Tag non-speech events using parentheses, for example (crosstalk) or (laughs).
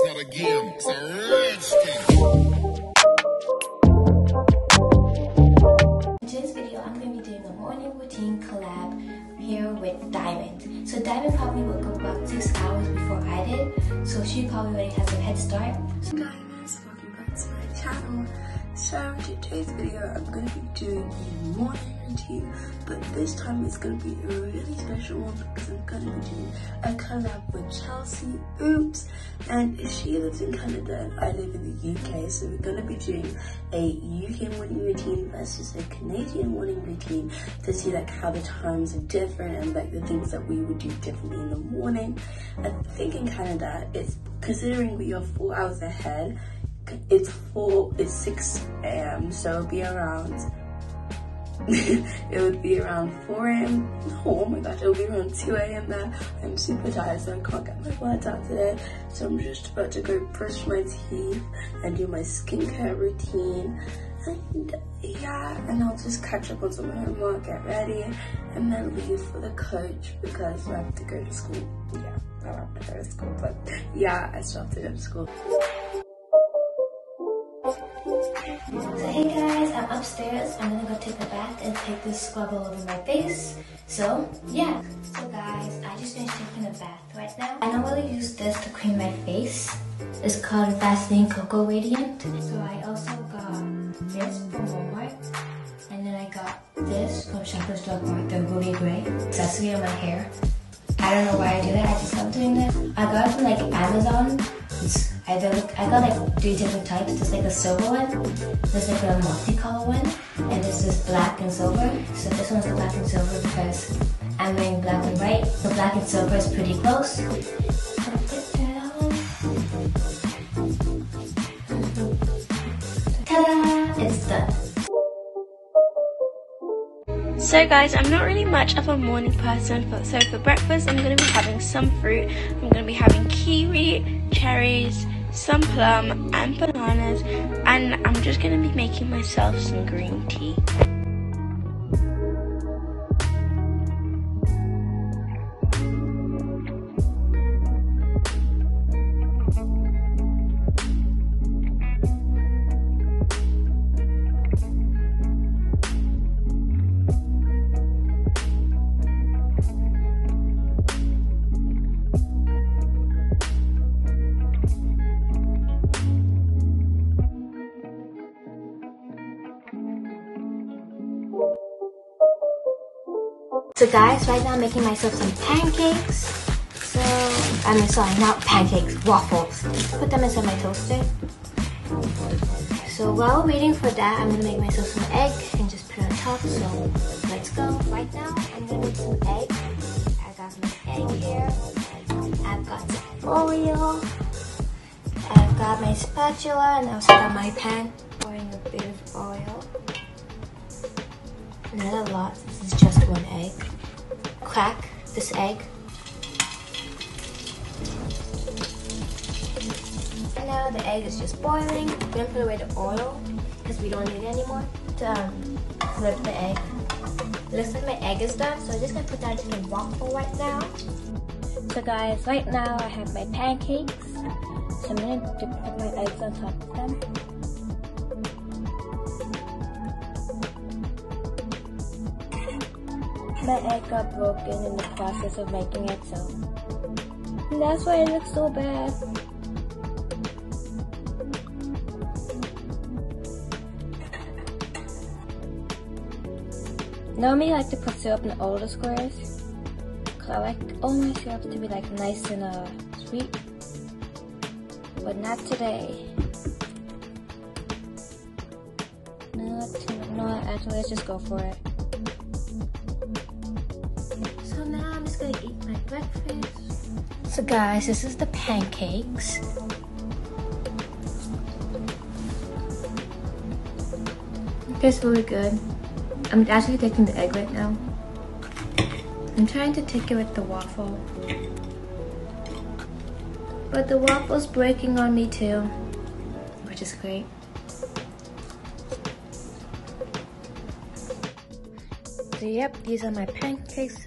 It's not a game, it's a rich thing. In today's video, I'm going to be doing a morning routine collab here with Diamond. So Diamond probably woke up about 6 hours before I did, so she probably already has a head start. So guys, welcome back to my channel. So today's video, I'm going to be doing a morning routine, but this time it's going to be a really special one because I'm going to be doing a collab with Chelsea Oops. And she lives in Canada and I live in the UK, so we're going to be doing a UK morning routine versus a Canadian morning routine to see like how the times are different and like the things that we would do differently in the morning. I think in Canada, it's considering we are four hours ahead, it's 4, it's 6 a.m. So it'll be around, (laughs) it would be around 4 a.m. no Oh my gosh, it'll be around 2 a.m. there. I'm super tired, so I can't get my words out today. So I'm just about to go brush my teeth and do my skincare routine. And yeah, and I'll just catch up on some homework, get ready, and then leave for the coach because I have to go to school. Yeah, I have to go to school, but yeah, I still have to go to school. Hey guys, I'm upstairs. I'm gonna go take a bath and take this scrub all over my face. So yeah. So guys, I just finished taking a bath right now. And I normally use this to cream my face. It's called Vaseline Cocoa Radiant. So I also got this from Walmart. And then I got this from Shoppers Drug Mart, the Ruby Gray. Accessory on my hair. I don't know why I do that, I just love doing that. I got it from like Amazon. I got, I got like three different types. There's like a silver one, there's like a multicolor one, and this is black and silver. So this one's black and silver because I'm wearing black and white. The black and silver is pretty close. So. So guys, I'm not really much of a morning person, but so for breakfast I'm going to be having some fruit. I'm going to be having kiwi, cherries, some plum and bananas and I'm just going to be making myself some green tea. So guys, right now I'm making myself some pancakes. So, I mean, sorry, not pancakes, waffles. Put them inside my toaster. So while we're waiting for that, I'm gonna make myself some egg and just put it on top. So let's go. Right now, I'm gonna make some egg. I got my egg here. I've got some Oreo. I've got my spatula and also got my pan. Pouring a bit of oil. Not a lot, this is just one egg. Crack this egg. And now the egg is just boiling. We're gonna put away the oil because we don't need it anymore to um, flip the egg. Looks like my egg is done, so I'm just gonna put that in the waffle right now. So guys, right now I have my pancakes. So I'm gonna put my eggs on top of them. My egg got broken in the process of making it, so and that's why it looks so bad. Normally I like to put syrup in the squares. Cause I like all my to be like nice and uh, sweet. But not today. No, no, actually let's just go for it. Breakfast. So guys, this is the pancakes. It tastes really good. I'm actually taking the egg right now. I'm trying to take it with the waffle. But the waffle's breaking on me too, which is great. So yep, these are my pancakes.